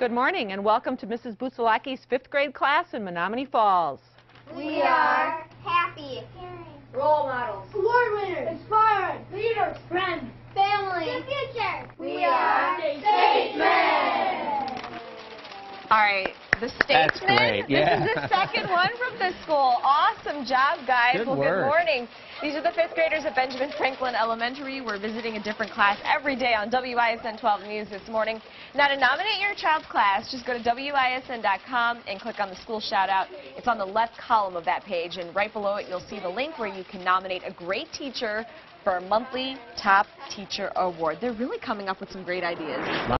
Good morning and welcome to Mrs. Busalacchi's fifth grade class in Menomonee Falls. We are happy, Role models. award winners, inspired, leaders, friends, family, the future. We are statesmen. All right, the That's statesman. great, yeah. This is the second one from the school. Awesome job, guys. Good well, work. good morning. These are the fifth graders at Benjamin Franklin Elementary. We're visiting a different class every day on WISN 12 News this morning. Now, to nominate your child's class, just go to WISN.com and click on the school shout out. It's on the left column of that page, and right below it, you'll see the link where you can nominate a great teacher for a monthly Top Teacher Award. They're really coming up with some great ideas.